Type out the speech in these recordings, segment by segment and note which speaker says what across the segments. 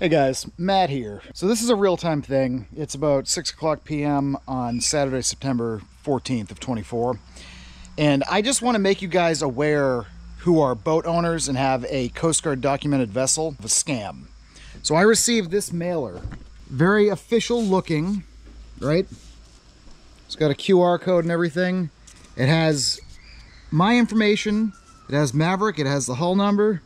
Speaker 1: Hey guys, Matt here. So this is a real-time thing. It's about 6 o'clock p.m. on Saturday, September 14th of 24. And I just want to make you guys aware who are boat owners and have a Coast Guard documented vessel of a scam. So I received this mailer. Very official looking, right? It's got a QR code and everything. It has my information. It has Maverick. It has the hull number.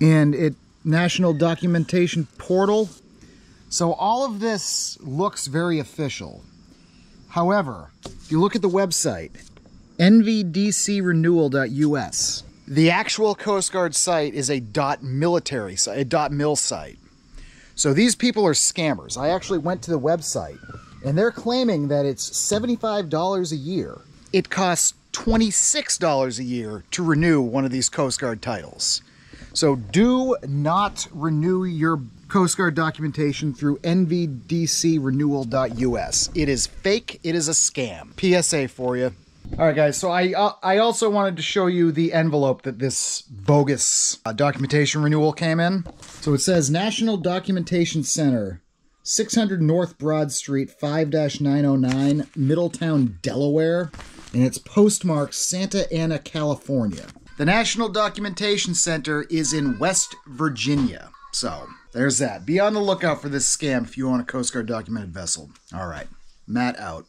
Speaker 1: And it National Documentation Portal. So all of this looks very official. However, if you look at the website, nvdcrenewal.us, the actual Coast Guard site is a dot .military site, a dot .mil site. So these people are scammers. I actually went to the website and they're claiming that it's $75 a year. It costs $26 a year to renew one of these Coast Guard titles. So do not renew your Coast Guard documentation through nvdcrenewal.us. It is fake. It is a scam. PSA for you. All right, guys. So I uh, I also wanted to show you the envelope that this bogus uh, documentation renewal came in. So it says National Documentation Center, 600 North Broad Street, 5-909, Middletown, Delaware, and it's postmarked Santa Ana, California. The National Documentation Center is in West Virginia. So there's that. Be on the lookout for this scam if you own a Coast Guard documented vessel. All right, Matt out.